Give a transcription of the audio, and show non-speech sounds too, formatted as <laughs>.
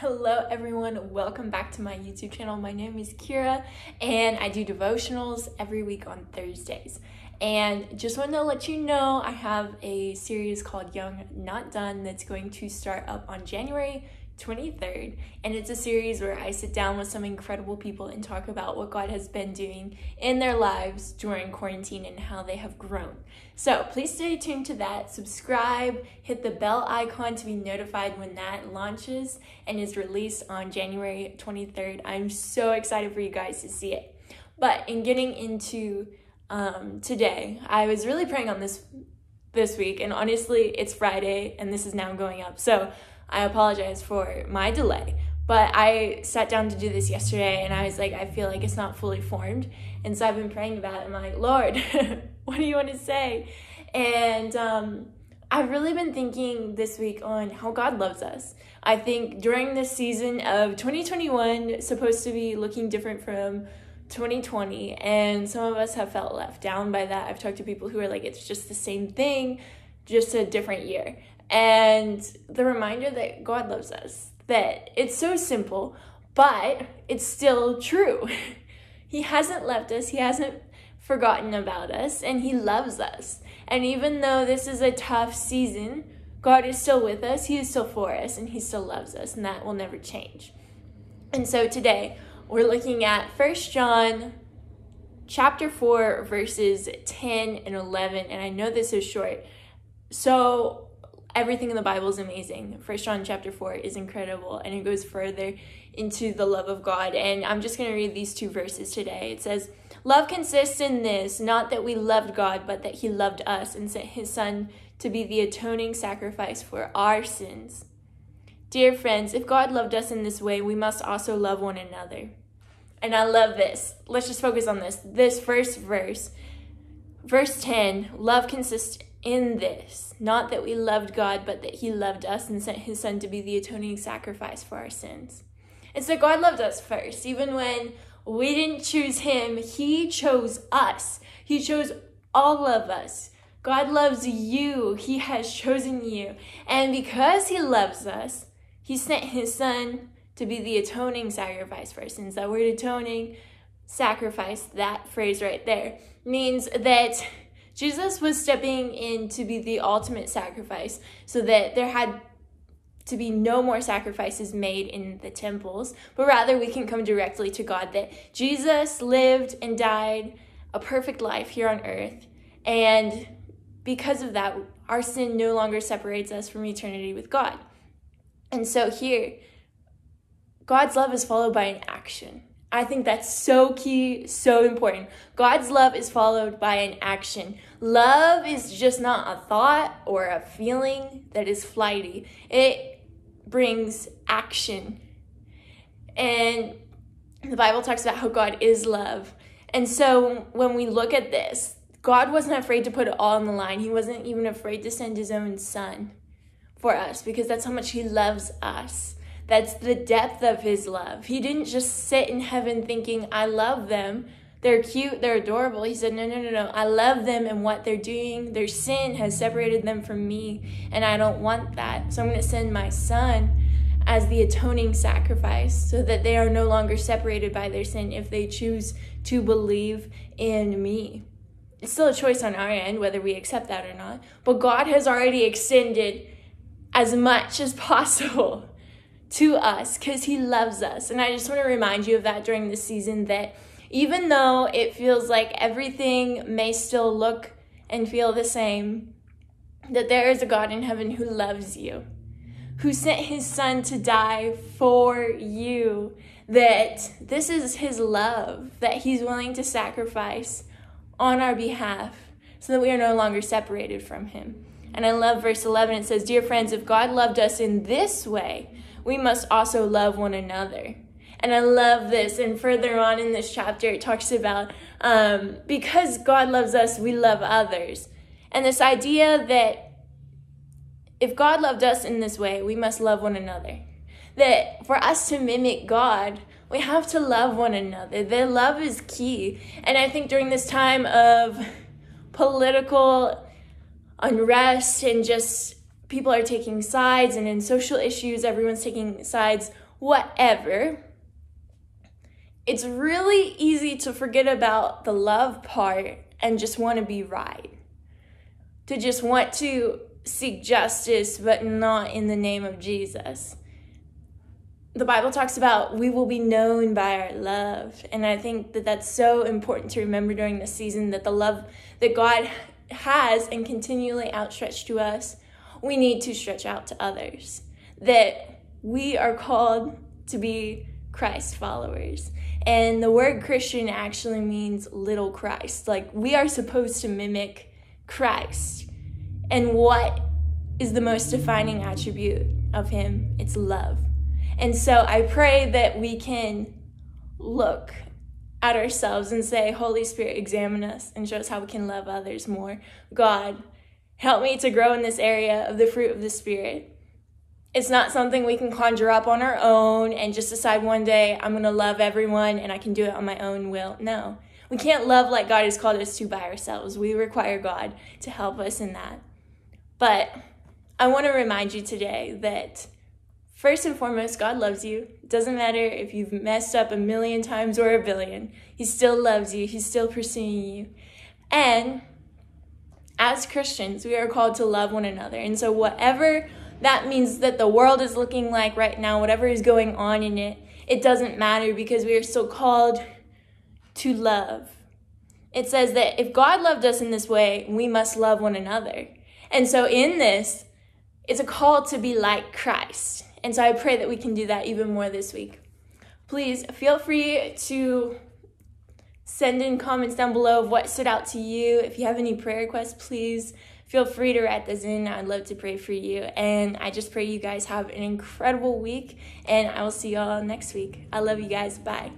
Hello, everyone. Welcome back to my YouTube channel. My name is Kira, and I do devotionals every week on Thursdays. And just wanted to let you know I have a series called Young Not Done that's going to start up on January 23rd. And it's a series where I sit down with some incredible people and talk about what God has been doing in their lives during quarantine and how they have grown. So please stay tuned to that. Subscribe, hit the bell icon to be notified when that launches and is released on January 23rd. I'm so excited for you guys to see it. But in getting into um, today, I was really praying on this this week, and honestly, it's Friday and this is now going up. So I apologize for my delay. But I sat down to do this yesterday and I was like, I feel like it's not fully formed. And so I've been praying about it. I'm like, Lord, <laughs> what do you want to say? And um, I've really been thinking this week on how God loves us. I think during this season of 2021, supposed to be looking different from 2020, and some of us have felt left down by that. I've talked to people who are like, it's just the same thing, just a different year and the reminder that God loves us. That it's so simple, but it's still true. <laughs> he hasn't left us, He hasn't forgotten about us, and He loves us. And even though this is a tough season, God is still with us, He is still for us, and He still loves us, and that will never change. And so today, we're looking at First John chapter 4 verses 10 and 11 and I know this is short. So everything in the Bible is amazing. First John chapter 4 is incredible and it goes further into the love of God. And I'm just going to read these two verses today. It says, Love consists in this, not that we loved God, but that he loved us and sent his son to be the atoning sacrifice for our sins. Dear friends, if God loved us in this way, we must also love one another. And I love this. Let's just focus on this. This first verse, verse 10, love consists in this, not that we loved God, but that He loved us and sent His Son to be the atoning sacrifice for our sins. And so God loved us first. Even when we didn't choose Him, He chose us. He chose all of us. God loves you. He has chosen you. And because He loves us, He sent His Son to be the atoning sacrifice for our sins. That word atoning, sacrifice, that phrase right there, means that Jesus was stepping in to be the ultimate sacrifice so that there had to be no more sacrifices made in the temples, but rather we can come directly to God. That Jesus lived and died a perfect life here on earth. And because of that, our sin no longer separates us from eternity with God. And so here, God's love is followed by an action. I think that's so key, so important. God's love is followed by an action. Love is just not a thought or a feeling that is flighty, it brings action. And the Bible talks about how God is love. And so when we look at this, God wasn't afraid to put it all on the line. He wasn't even afraid to send his own son for us because that's how much he loves us. That's the depth of his love. He didn't just sit in heaven thinking, I love them. They're cute, they're adorable. He said, No, no, no, no. I love them and what they're doing. Their sin has separated them from me, and I don't want that. So I'm going to send my son as the atoning sacrifice so that they are no longer separated by their sin if they choose to believe in me. It's still a choice on our end whether we accept that or not, but God has already extended as much as possible to us because he loves us. And I just want to remind you of that during this season that even though it feels like everything may still look and feel the same, that there is a God in heaven who loves you, who sent his son to die for you, that this is his love, that he's willing to sacrifice on our behalf so that we are no longer separated from him. And I love verse 11. It says, Dear friends, if God loved us in this way, we must also love one another. And I love this. And further on in this chapter, it talks about um, because God loves us, we love others. And this idea that if God loved us in this way, we must love one another. That for us to mimic God, we have to love one another. That love is key. And I think during this time of political unrest and just people are taking sides, and in social issues, everyone's taking sides. whatever, it's really easy to forget about the love part and just want to be right. To just want to seek justice, but not in the name of Jesus. The Bible talks about we will be known by our love. And I think that that's so important to remember during this season that the love that God has and continually outstretched to us, we need to stretch out to others. That we are called to be Christ followers. And the word Christian actually means little Christ. Like we are supposed to mimic Christ. And what is the most defining attribute of him? It's love. And so I pray that we can look at ourselves and say, Holy Spirit, examine us and show us how we can love others more. God, help me to grow in this area of the fruit of the Spirit. It's not something we can conjure up on our own and just decide one day I'm going to love everyone and I can do it on my own will. No. We can't love like God has called us to by ourselves. We require God to help us in that. But I want to remind you today that first and foremost, God loves you. It doesn't matter if you've messed up a million times or a billion, He still loves you, He's still pursuing you. And as Christians, we are called to love one another. And so, whatever that means that the world is looking like right now, whatever is going on in it, it doesn't matter because we are still called to love. It says that if God loved us in this way, we must love one another. And so in this, it's a call to be like Christ. And so I pray that we can do that even more this week. Please feel free to send in comments down below of what stood out to you. If you have any prayer requests, please feel free to write this in. I'd love to pray for you. And I just pray you guys have an incredible week, and I will see y'all next week. I love you guys. Bye.